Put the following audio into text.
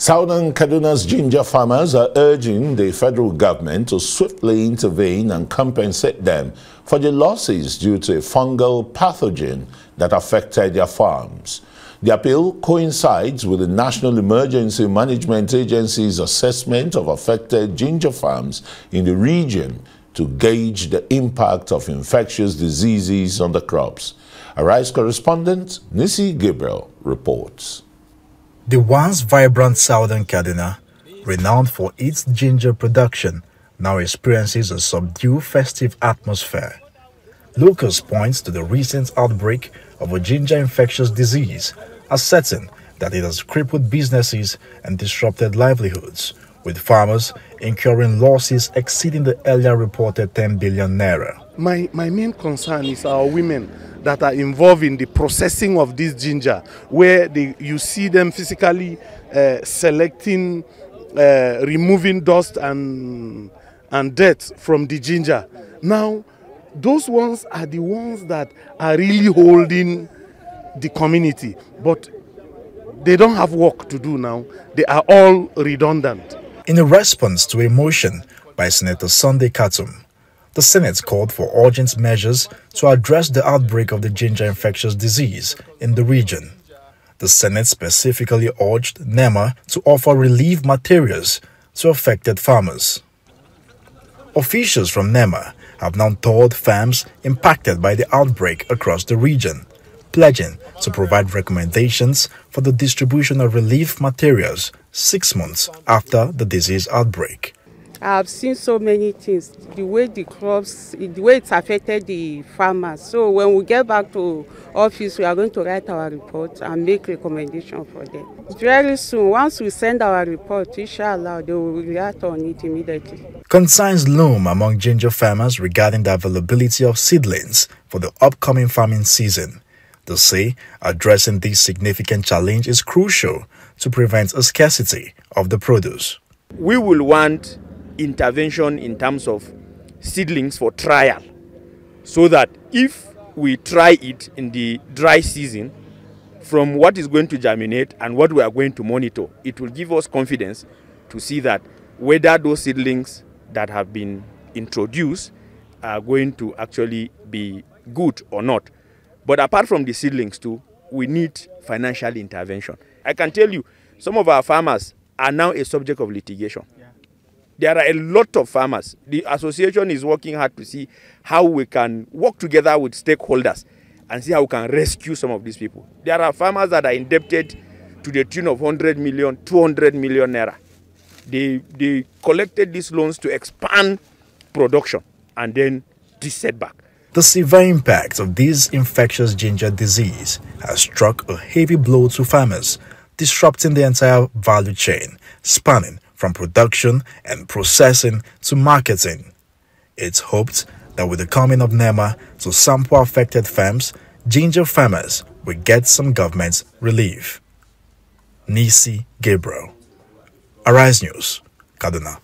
Southern Kaduna's ginger farmers are urging the federal government to swiftly intervene and compensate them for the losses due to a fungal pathogen that affected their farms. The appeal coincides with the National Emergency Management Agency's assessment of affected ginger farms in the region to gauge the impact of infectious diseases on the crops. Arise correspondent Nisi Gabriel reports. The once vibrant southern Kaduna, renowned for its ginger production, now experiences a subdued festive atmosphere. Locals point to the recent outbreak of a ginger infectious disease, asserting that it has crippled businesses and disrupted livelihoods, with farmers incurring losses exceeding the earlier reported 10 billion naira. My, my main concern is our women that are involved in the processing of this ginger, where they, you see them physically uh, selecting, uh, removing dust and, and dirt from the ginger. Now, those ones are the ones that are really holding the community, but they don't have work to do now. They are all redundant. In a response to a motion by Senator Sunday Katung, the Senate called for urgent measures to address the outbreak of the ginger infectious disease in the region. The Senate specifically urged NEMA to offer relief materials to affected farmers. Officials from NEMA have now toured farms impacted by the outbreak across the region, pledging to provide recommendations for the distribution of relief materials six months after the disease outbreak. I've seen so many things, the way the crops, the way it's affected the farmers. So when we get back to office, we are going to write our report and make recommendation for them. Very soon, once we send our report, inshallah, they will react on it immediately. Concerns loom among ginger farmers regarding the availability of seedlings for the upcoming farming season. They say addressing this significant challenge is crucial to prevent a scarcity of the produce. We will want intervention in terms of seedlings for trial. So that if we try it in the dry season from what is going to germinate and what we are going to monitor it will give us confidence to see that whether those seedlings that have been introduced are going to actually be good or not. But apart from the seedlings too we need financial intervention. I can tell you some of our farmers are now a subject of litigation there are a lot of farmers. The association is working hard to see how we can work together with stakeholders and see how we can rescue some of these people. There are farmers that are indebted to the tune of 100 million, 200 million naira. They, they collected these loans to expand production and then this setback. The severe impact of this infectious ginger disease has struck a heavy blow to farmers, disrupting the entire value chain, spanning from production and processing to marketing. It's hoped that with the coming of NEMA to sample affected farms, ginger farmers will get some government relief. Nisi Gabriel, Arise News, Kaduna.